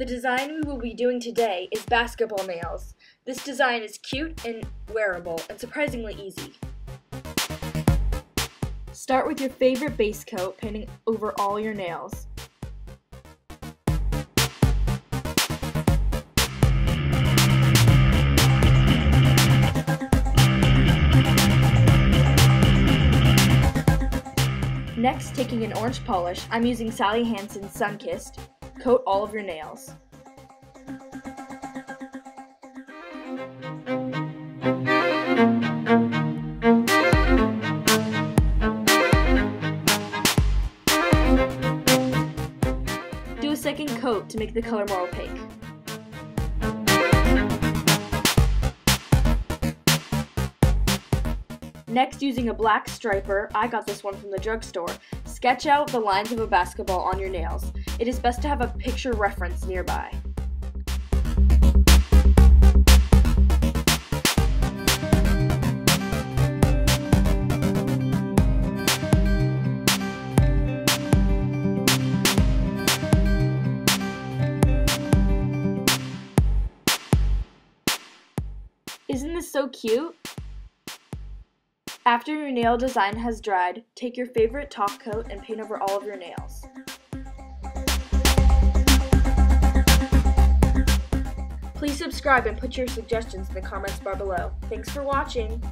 The design we will be doing today is basketball nails. This design is cute and wearable and surprisingly easy. Start with your favorite base coat, painting over all your nails. Next, taking an orange polish, I'm using Sally Hansen's Sunkissed, coat all of your nails. Do a second coat to make the color more opaque. Next, using a black striper, I got this one from the drugstore, sketch out the lines of a basketball on your nails. It is best to have a picture reference nearby. Isn't this so cute? After your nail design has dried, take your favorite top coat and paint over all of your nails. Please subscribe and put your suggestions in the comments bar below. Thanks for watching!